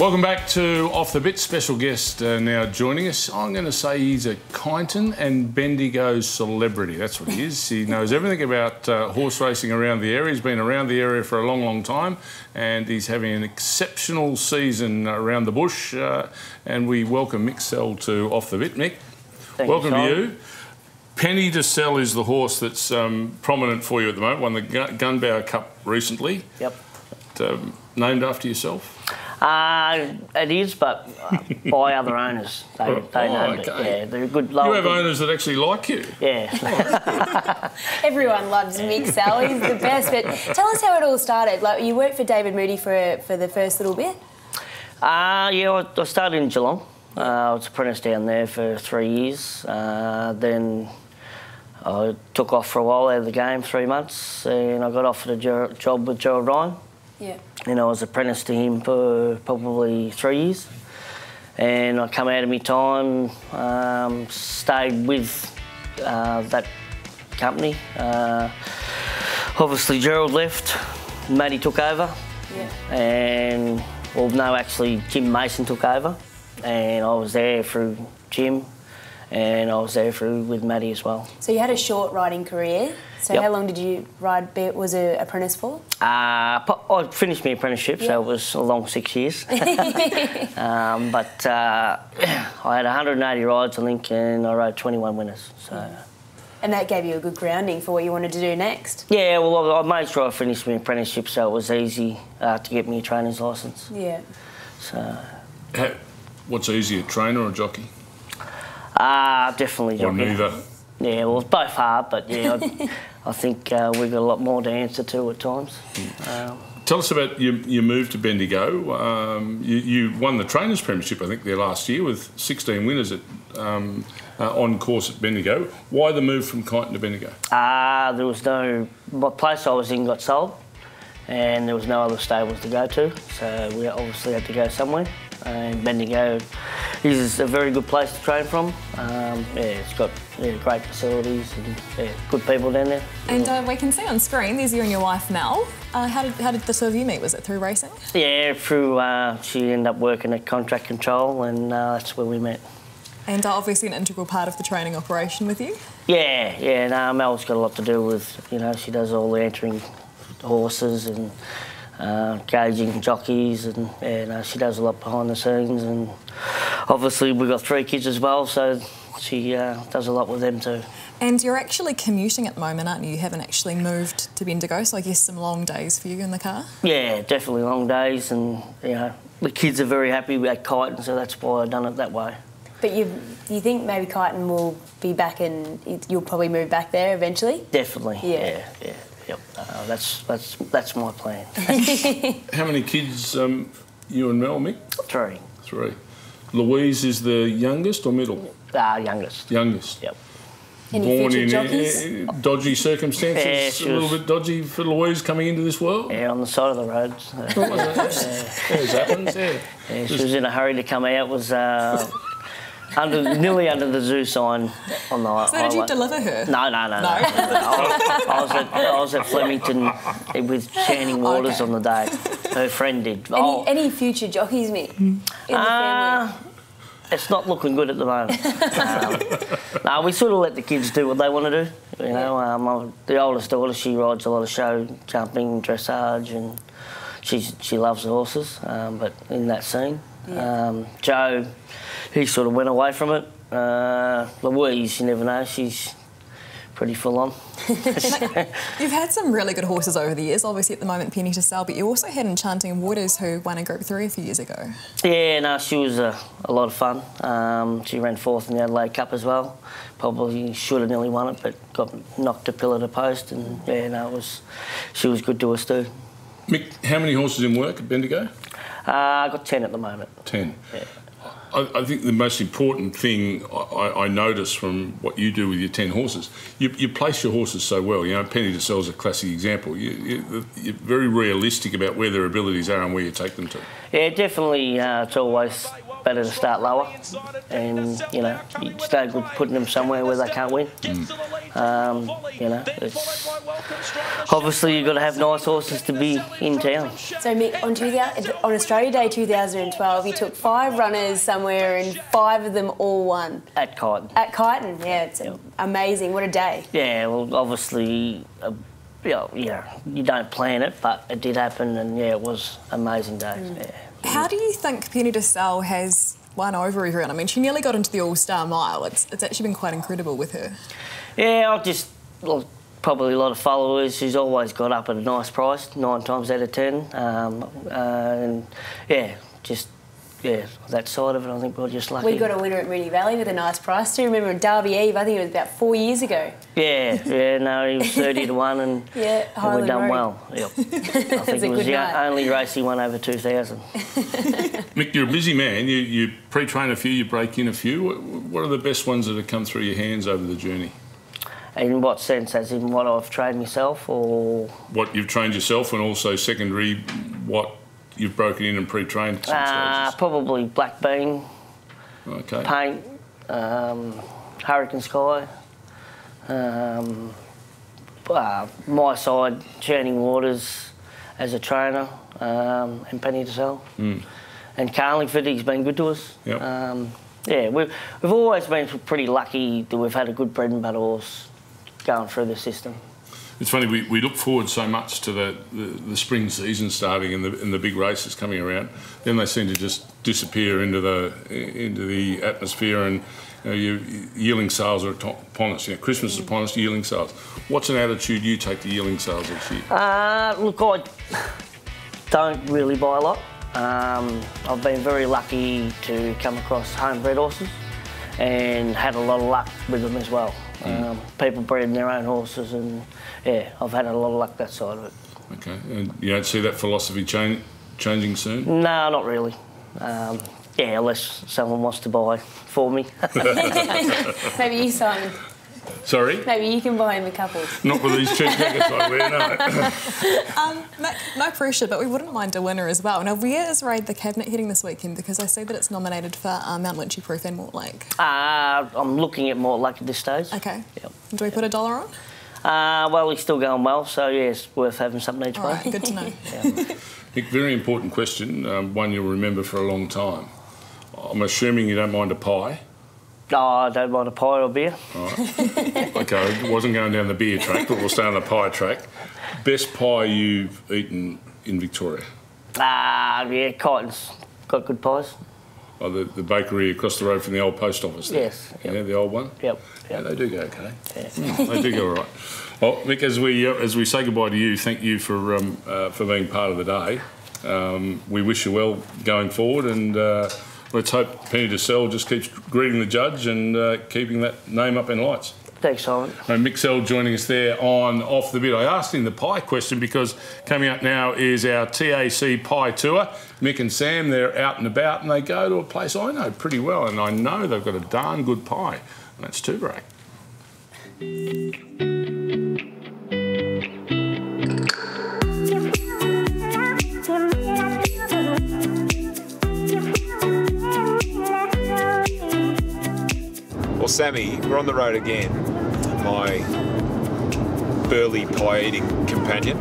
Welcome back to Off the Bit. Special guest uh, now joining us. I'm going to say he's a Kyneton and Bendigo celebrity. That's what he is. he knows everything about uh, horse racing around the area. He's been around the area for a long, long time, and he's having an exceptional season around the bush. Uh, and we welcome Mick Sell to Off the Bit. Mick, Thank welcome you, to you. Penny to Sell is the horse that's um, prominent for you at the moment. Won the Gunbower Cup recently. Yep. Um, named after yourself. Uh, it is, but uh, by other owners. They, Oh, they oh, named it. okay. Yeah, they're good. You have good- owners that actually like you. Yeah. Everyone loves Mick Sell. He's the best. But tell us how it all started. Like you worked for David Moody for for the first little bit. Uh, yeah, I, I started in Geelong. Uh, I was apprentice down there for three years. Uh, then I took off for a while out of the game, three months, and I got offered a job with Gerald Ryan. Yeah. And I was apprentice to him for probably three years. And I come out of my time, um, stayed with uh, that company. Uh, obviously, Gerald left, Matty took over, Yeah. and well, no, actually, Jim Mason took over, and I was there through Jim, and I was there through with Matty as well. So you had a short riding career. So Yep. how long did you ride? Be, was a apprentice for? Uh, I finished my apprenticeship, Yeah. so it was a long six years. um, but uh, I had 180 rides, I think, and I rode 21 winners. So And that gave you a good grounding for what you wanted to do next. yeah, well, I, I made sure I finished my apprenticeship, so it was easy uh, to get me a trainer's license. Yeah. So Ha- What's easier, trainer or jockey? Ah, definitely Or jockey. neither? Yeah, well, it's both hard, but yeah, I, I think uh, we've got a lot more to answer to at times. Um, Tell us about your, your move to Bendigo. Um, you, you won the Trainers' Premiership, I think, there last year with 16 winners at, um, uh, on course at Bendigo. Why the move from Kyneton to Bendigo? Ah, there was no. My place I was in got sold, and there was no other stables to go to, so we obviously had to go somewhere. And Bendigo is a very good place to train from. Um, yeah, it's got yeah, great facilities and yeah, good people down there. And uh, we can see on screen, there's you and your wife Mel. Uh, how, did, how did the two of you meet? Was it through racing? Yeah, through uh, she ended up working at Contract Control, and uh, that's where we met. And uh, obviously an integral part of the training operation with you. Yeah, yeah. No, Mel's got a lot to do with you know she does all the entering horses and uh, gauging jockeys, and yeah, no, she does a lot behind the scenes. And obviously we've got three kids as well, so she uh, does a lot with them too. And you're actually commuting at the moment, aren't you? You haven't actually moved to Bendigo, so I guess some long days for you in the car. Yeah, definitely long days, and you know the kids are very happy with Kyneton, so that's why I've done it that way. But you, you think maybe Kyneton will be back and you'll probably move back there eventually? Definitely. Yeah. Yeah. Yeah. Yep. Uh, that's that's that's my plan. How many kids um, you and Mel, Mick? Three. Three. Louise is the youngest or middle? Ah, youngest. Youngest. Yep. Any Born in uh, dodgy circumstances, Yeah, she a little was- bit dodgy for Louise coming into this world. Yeah, on the side of the road. so- Yeah, it happens, yeah. Yeah, she was in a hurry to come out. Was uh, under nearly under the zoo sign on the So did you deliver her? No, no, no, no. no. I, I was at I was at Flemington with Enchanting Waters on the day. Her friend did. Any, oh, any future jockeys, Mick? In the uh, family? it's not looking good at the moment. um, no, we sort of let the kids do what they want to do. You know, um, I- the oldest daughter she rides a lot of show jumping, dressage, and she's she loves horses. Um, but in that scene, um, Joe, he sort of went away from it. Uh, Louise, you never know, she's pretty full on. You've had some really good horses over the years, obviously at the moment Penny to sell, but you also had Enchanting Waters who won a Group 3 a few years ago. Yeah, no, she was a, a lot of fun. Um, she ran fourth in the Adelaide Cup as well. Probably should have nearly won it, but got knocked a pillar to post. And yeah, no, it was she was good to us too. Mick, how many horses in work at Bendigo? Uh, I got ten at the moment. Ten. Yeah. I, I think the most important thing I, I notice from what you do with your 10 horses, you, you place your horses so well. You know, Penny to Sell is a classic example. You, you, you're very realistic about where their abilities are and where you take them to. Yeah, definitely. Uh, it's always better to start lower, and you know, you start good putting them somewhere where they can't win. Um, you know, it's obviously you've got to have nice horses to be in town. So, Mick, on, 2000, on Australia Day 2012, you took five runners somewhere and five of them all won. At Kyneton. At Kyneton, yeah, it's amazing. What a day. Yeah, well, obviously, uh, you know, yeah, you don't plan it, but it did happen, and yeah, it was amazing day. Yeah. How do you think Penny Sell has won over everyone? I mean, she nearly got into the All Star Mile. It's, it's actually been quite incredible with her. Yeah, I just well, probably a lot of followers. She's always got up at a nice price, nine times out of ten. Um, uh, and yeah, just yeah, that side of it, I think we're just lucky. We got a winner at Moonee Valley with a nice price too. Remember Derby Eve? I think it was about four years ago. Yeah, yeah, no, he was thirty to one, and, Yeah, and we Highland done Road. well. Yep. I think it was the night. only race he won over two thousand. Mick, you're a busy man. You, you pre-train a few, you break in a few. What, what are the best ones that have come through your hands over the journey? In what sense? As in what I've trained myself, or What you've trained yourself and also secondary, what you've broken in and pre-trained some uh, stages. probably Black Bean, Okay. Paint, um, Hurricane Sky. Um, uh, my side, Enchanting Waters as a trainer, um, and Penny to Sell. Mm. And Carlingford, he's been good to us. Yep. Um, yeah, we've, we've always been pretty lucky that we've had a good bread and butter horse going through the system. It's funny, we, we look forward so much to the, the, the spring season starting and the, and the big races coming around. Then they seem to just disappear into the into the atmosphere and you know, yearling sales are upon us. You know, Christmas is upon us, yearling sales. What's an attitude you take to yearling sales each year? Uh, look, I don't really buy a lot. Um, I've been very lucky to come across homebred horses and had a lot of luck with them as well. Mm. Um, people breeding their own horses, and yeah, I've had a lot of luck that side of it. Okay, and you don't see that philosophy change, changing soon? No, not really. Um, yeah, unless someone wants to buy for me. Maybe you, Simon. Sorry? Maybe you can buy him a couple. Not with these cheap jackets I wear, no. Um, no, no pressure, but we wouldn't mind a winner as well. Now, where is Raid the Cabinet heading this weekend? Because I see that it's nominated for uh, Mount Wycheproof and Mortlake. uh, I'm looking at Mortlake at this stage. Okay. Yep. Do we put a dollar on? Uh, well, he's still going well, so yeah, it's worth having something each All way. right, good to know. Nick, very important question, um, one you'll remember for a long time. I'm assuming you don't mind a pie. No, I don't mind a pie or beer. Okay, wasn't going down the beer track, but we'll stay on the pie track. Best pie you've eaten in Victoria? Ah, yeah, Kyne's got good pies. Oh, the, the bakery across the road from the old post office there. Yes, Yeah, the old one? Yep. Yeah, they do go okay. Yeah. Mm, they do go all right. Well, Mick, as we, uh, as we say goodbye to you, thank you for, um, uh, for being part of the day. Um, we wish you well going forward and uh, let's hope Penny to Sell just keeps greeting the judge and uh, keeping that name up in lights. Thanks, Simon. And Mick Sell joining us there on Off the Bit. I asked him the pie question because coming up now is our TAC pie tour. Mick and Sam, they're out and about and they go to a place I know pretty well and I know they've got a darn good pie. And that's Tooborac. Well, Sammy, we're on the road again. My burly pie eating companion.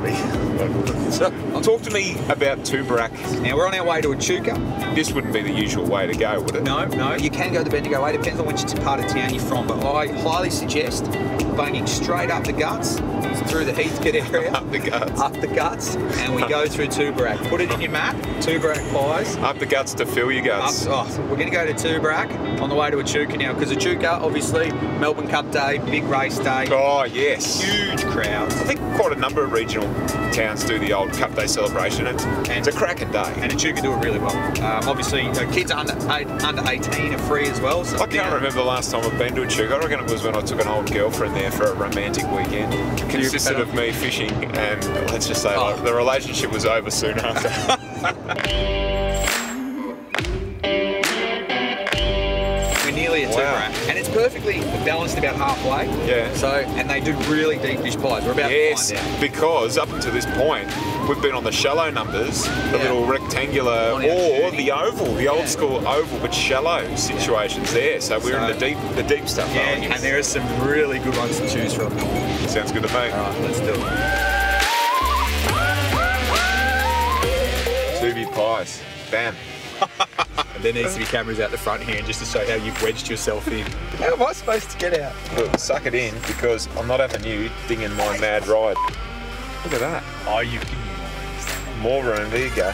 so, talk to me about Tooborac. Now we're on our way to Echuca. This wouldn't be the usual way to go, would it? No, no, you can go the Bendigo way, depends on which part of town you're from, but I highly suggest bunging straight up the guts, through the Heathcote area. Up the guts. Up the guts, and we go through Tooborac. Put it in your map, Tooborac pies. Up the guts to fill your Up, guts. oh, we're going to go to Tooborac on the way to Echuca now, because Echuca, obviously, Melbourne Cup Day, big race day. Oh, yes. Huge crowds. I think quite a number of regional towns do the old Cup Day celebration. It's, it's a cracking day. And Echuca do it really well. Um, obviously, uh, kids under eight, under 18 are free as well. So I can't remember the last time I've been to Echuca. I reckon it was when I took an old girlfriend there for a romantic weekend. Consisted of me fishing and let's just say like, the relationship was over soon after. it's perfectly balanced about halfway. Yeah. So, and they do really deep dish pies. We're about yes, to find out. because up until this point, we've been on the shallow numbers, the Yeah. little rectangular or the oval, the old school oval but shallow situations there. So we're in the deep, the deep stuff. Yeah, and there are some really good ones to choose from. Sounds good to me. All right, let's do it. Tubi pies, bam. And there needs to be cameras out the front here just to show how you've wedged yourself in. How am I supposed to get out? Look, suck it in because I'm not having you dinging my mad ride. Look at that. Oh, you can. More room. There you go.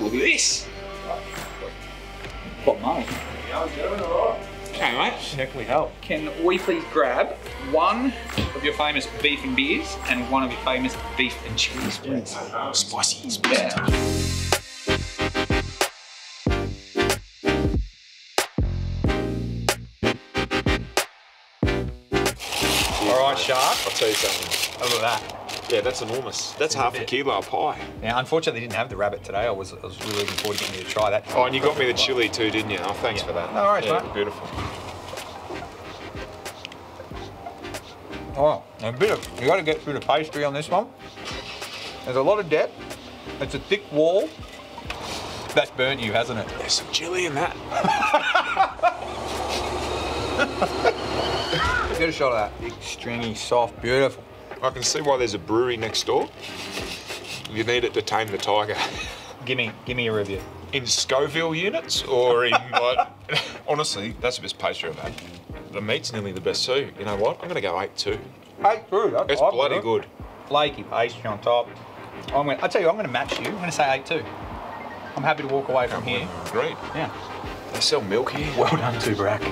Look at this. What money? Okay, mate. How can we help? Can we please grab one of your famous beef and beers and one of your famous beef and chili spreads? Spicy. Yeah. All right, Sharp. I'll tell you something. Look at that. Yeah, that's enormous. That's half a kilo of pie. Now, unfortunately, they didn't have the rabbit today. I was, I was really looking forward to getting you to try that. Oh, and you got me the chili too, didn't you? Oh, thanks for that. No worries, yeah, mate. Beautiful. Oh, a bit of, you got to get through the pastry on this one. There's a lot of depth. It's a thick wall. That's burnt you, hasn't it? There's some chili in that. Get a shot of that. Big, stringy, soft, beautiful. I can see why there's a brewery next door. You need it to tame the tiger. Give me, give me a review. In Scoville units or in like, honestly, that's the best pastry I've had. The meat's nearly the best too. You know what? I'm gonna go eight two. Hey, good. That's It's bloody good. Flaky pastry on top. I'm gonna, I tell you, I'm going to match you. I'm going to say eight two. I'm happy to walk away from here. Great. Yeah. They sell milk here. Well done, Tooborac.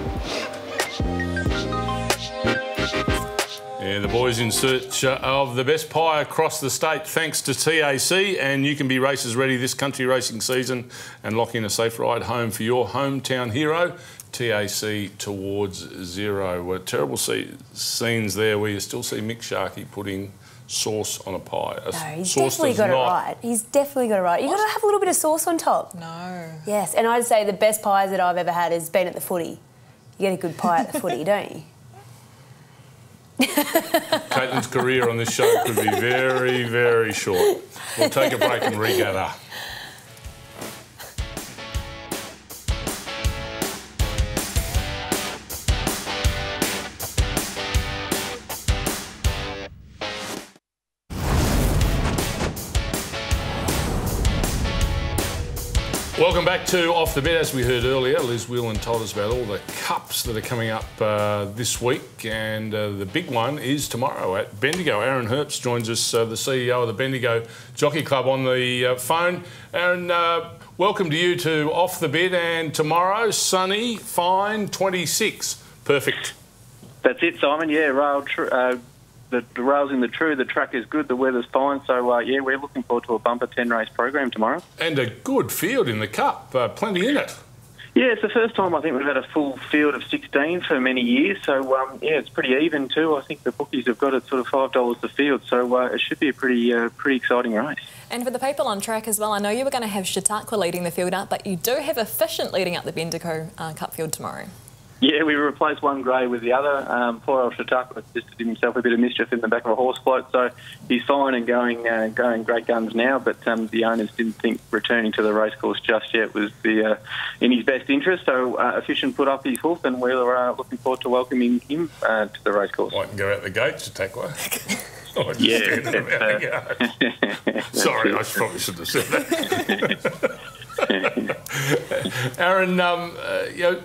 Yeah, the boys in search uh, of the best pie across the state thanks to TAC and you can be races ready this country racing season and lock in a safe ride home for your hometown hero. TAC towards zero. Well, terrible see- scenes there where you still see Mick Sharkey putting sauce on a pie. A No, he's sauce definitely does got it right. He's definitely got it right. You've got to have a little bit of sauce on top. No. Yes, and I'd say the best pies that I've ever had has been at the footy. You get a good pie at the footy, don't you? Katelyn's career on this show could be very, very short. We'll take a break and regather. Welcome back to Off the Bit. As we heard earlier, Liz Whelan told us about all the cups that are coming up uh, this week, and uh, the big one is tomorrow at Bendigo. Aaron Herbst joins us, uh, the CEO of the Bendigo Jockey Club, on the uh, phone. Aaron, uh, welcome to you to Off the Bit, and tomorrow, sunny, fine, 26. Perfect. That's it, Simon. Yeah, rail. Tr- the, the rail's in the true. The track is good. The weather's fine. So uh, yeah, we're looking forward to a bumper ten race program tomorrow. And a good field in the cup, uh, plenty in it. Yeah, it's the first time I think we've had a full field of 16 for many years. So um, yeah, it's pretty even too. I think the bookies have got it sort of five dollars a field. So uh, it should be a pretty uh, pretty exciting race. And for the people on track as well, I know you were going to have Chautauqua leading the field up, but you do have Efficient leading up the Bendigo uh, Cup field tomorrow. Yeah, we replaced one grey with the other. Um, poor old Chautauqua just did himself a bit of mischief in the back of a horse float, so he's fine and going uh, going great guns now. But um, the owners didn't think returning to the racecourse just yet was the uh, in his best interest. So uh, Efficient put up his hoof, and we're uh, looking forward to welcoming him uh, to the racecourse. I can go out the gate, Chautauqua. Oh, Yeah, just standing it's, about the gate. Sorry, I probably should have said that. Aaron, um, uh, you know,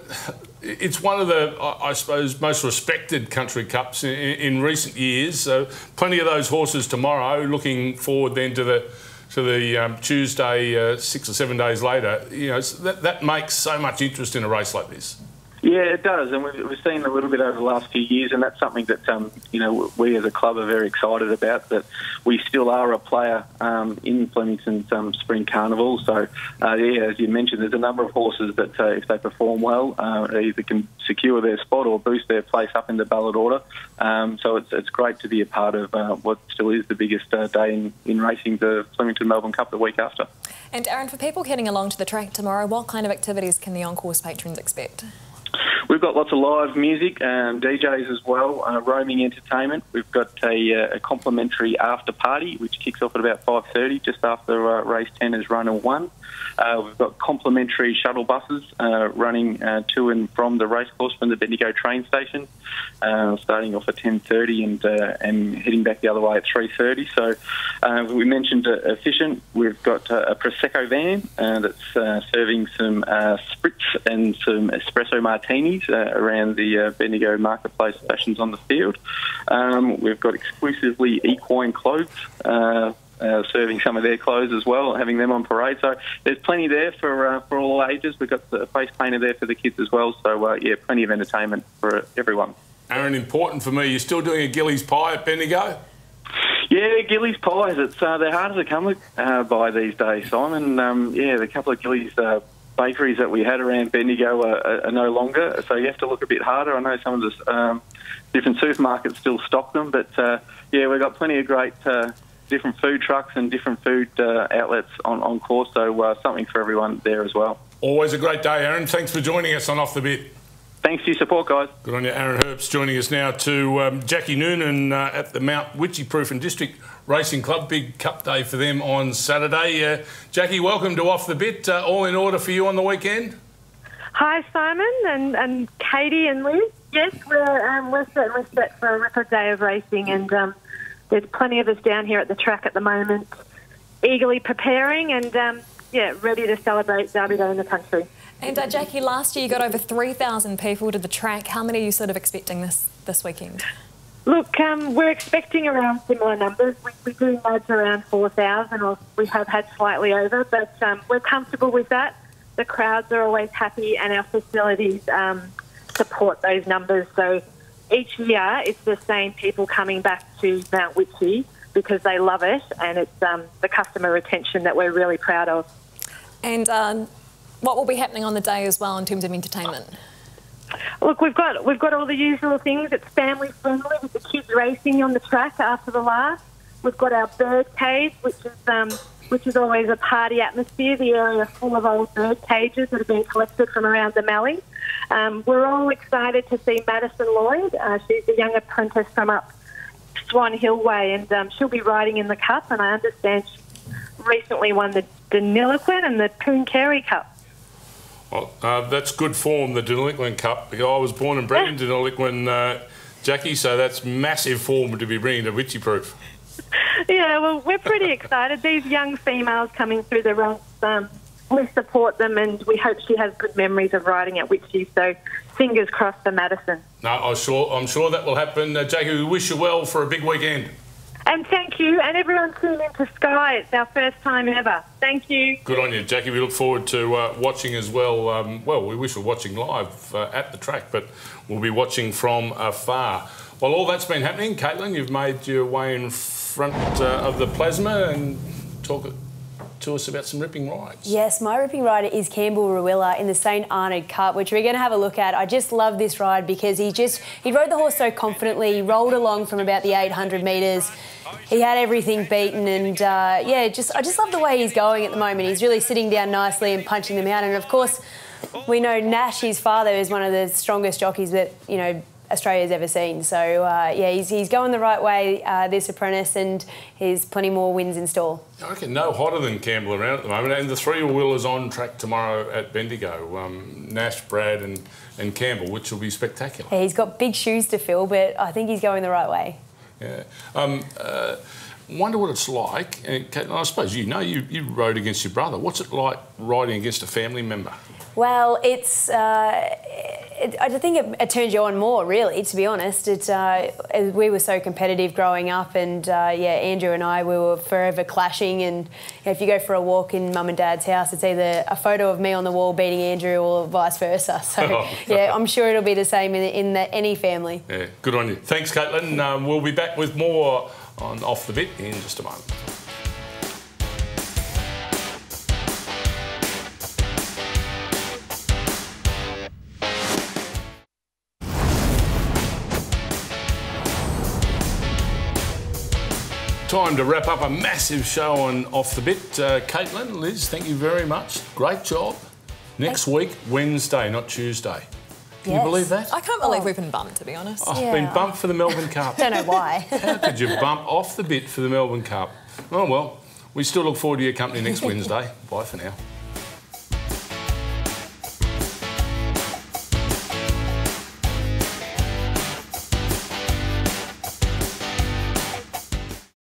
it's one of the, I suppose, most respected country cups in, in recent years. So plenty of those horses tomorrow. Looking forward then to the to the um, Tuesday, uh, six or seven days later. You know, that that makes so much interest in a race like this. Yeah, it does, and we've, seen a little bit over the last few years, and that's something that um, you know we as a club are very excited about. That we still are a player um, in Flemington's um, Spring Carnival. So, uh, yeah, as you mentioned, there's a number of horses that, uh, if they perform well, uh, either can secure their spot or boost their place up in the ballot order. Um, so it's it's great to be a part of uh, what still is the biggest uh, day in, in racing, the Flemington Melbourne Cup, the week after. And Aaron, for people heading along to the track tomorrow, what kind of activities can the on-course patrons expect? We've got lots of live music, um, DJs as well, uh, roaming entertainment. We've got a, uh, a complimentary after party, which kicks off at about 5.30, just after uh, race 10 is run and won. Uh, we've got complimentary shuttle buses uh, running uh, to and from the racecourse from the Bendigo train station, starting off at 10.30 and, and heading back the other way at 3.30. So we mentioned Efficient. We've got a Prosecco van that's serving some spritz and some espresso martinis uh, around the uh, Bendigo marketplace fashions on the field. Um, we've got exclusively equine clothes. Uh, uh, serving some of their clothes as well, having them on parade. So there's plenty there for uh, for all ages. We've got the face painter there for the kids as well. So uh, yeah, plenty of entertainment for everyone. Aaron, important for me. You're still doing a Gillies pie at Bendigo? Yeah, Gillies pies. It's uh, they're harder to come uh, by these days, Simon. Um, yeah, the couple of Gillies uh, bakeries that we had around Bendigo are, are, no longer, so you have to look a bit harder. I know some of the um, different supermarkets still stock them, but uh, yeah, we've got plenty of great uh, different food trucks and different food uh, outlets on, on course, so uh, something for everyone there as well. Always a great day, Aaron. Thanks for joining us on Off the Bit. Thanks for your support, guys. Good on you. Aaron Herbst joining us now to um, Jackie Noonan uh, at the Mount Wycheproof and District Racing Club. Big cup day for them on Saturday. Uh, Jackie, welcome to Off the Bit. Uh, all in order for you on the weekend? Hi, Simon and, and Katie and Liz. Yes, we're, um, we're certainly set for a record day of racing, and um, there's plenty of us down here at the track at the moment, eagerly preparing and um, yeah, ready to celebrate Derby Day in the country. And uh, Jackie, last year you got over 3,000 people to the track. How many are you sort of expecting this, this weekend? Look, um, we're expecting around similar numbers. We, we do nudge around 4,000, or we have had slightly over, but um, we're comfortable with that. The crowds are always happy, and our facilities um, support those numbers. So, each year it's the same people coming back to Mount Witchy because they love it, and it's um, the customer retention that we're really proud of. And um, what will be happening on the day as well in terms of entertainment? Look, we've got we've got all the usual things. It's family friendly with the kids racing on the track after the last. We've got our bird cage, which is um, which is always a party atmosphere. The area full of old bird cages that have been collected from around the Mallee. Um, we're all excited to see Madison Lloyd. Uh, she's a young apprentice from up Swan Hill Way, and um, she'll be riding in the Cup. And I understand she recently won the Deniliquin and the Pooncarie Cup. Well, uh, that's good form, the Deniliquin Cup. I was born and bred in Deniliquin, uh, Jackie, so that's massive form to be bringing to Wycheproof. Yeah, well, we're pretty excited. These young females coming through the ranks, um, we support them, and we hope she has good memories of riding at Witchy. So, fingers crossed for Madison. No, I'm sure, I'm sure that will happen. Uh, Jackie, we wish you well for a big weekend. And thank you, and everyone tune into Sky. It's our first time ever. Thank you. Good on you, Jackie. We look forward to uh, watching as well. Um, well, we wish we were watching live uh, at the track, but we'll be watching from afar. While all that's been happening, Katelyn, you've made your way in front uh, of the plasma and talk to us about some ripping rides. Yes, my ripping rider is Campbell Rawiller in the St Arnaud Cup, which we're going to have a look at. I just love this ride because he just he rode the horse so confidently. He rolled along from about the 800 metres. He had everything beaten, and uh, yeah, just I just love the way he's going at the moment. He's really sitting down nicely and punching them out. And of course, we know Nash, his father, is one of the strongest jockeys that you know Australia's ever seen. So uh, yeah, he's, he's going the right way, uh, this apprentice, and he's plenty more wins in store. I reckon no hotter than Campbell around at the moment, and the three Rawillers on track tomorrow at Bendigo. Um, Nash, Brad, and and Campbell, which will be spectacular. Yeah, he's got big shoes to fill, but I think he's going the right way. Yeah. Um, uh, wonder what it's like. And Katelyn, I suppose you know you, you rode against your brother. What's it like riding against a family member? Well, it's. Uh, it, I think it, it, turns you on more, really. To be honest, it, uh, we were so competitive growing up, and uh, yeah, Andrew and I we were forever clashing. And you know, if you go for a walk in mum and dad's house, it's either a photo of me on the wall beating Andrew, or vice versa. So oh. yeah, I'm sure it'll be the same in, in the, any family. Yeah, good on you. Thanks, Katelyn. Um, we'll be back with more on off the bit in just a moment. Time to wrap up a massive show on Off the Bit. Uh, Katelyn, Liz, thank you very much. Great job. Next Thanks. week, Wednesday, not Tuesday. Can yes. you believe that? I can't believe oh. we've been bumped, to be honest. I've yeah. been bumped for the Melbourne Cup. Don't know why. How could you bump off the bit for the Melbourne Cup? Oh, well, we still look forward to your company next Wednesday. Bye for now.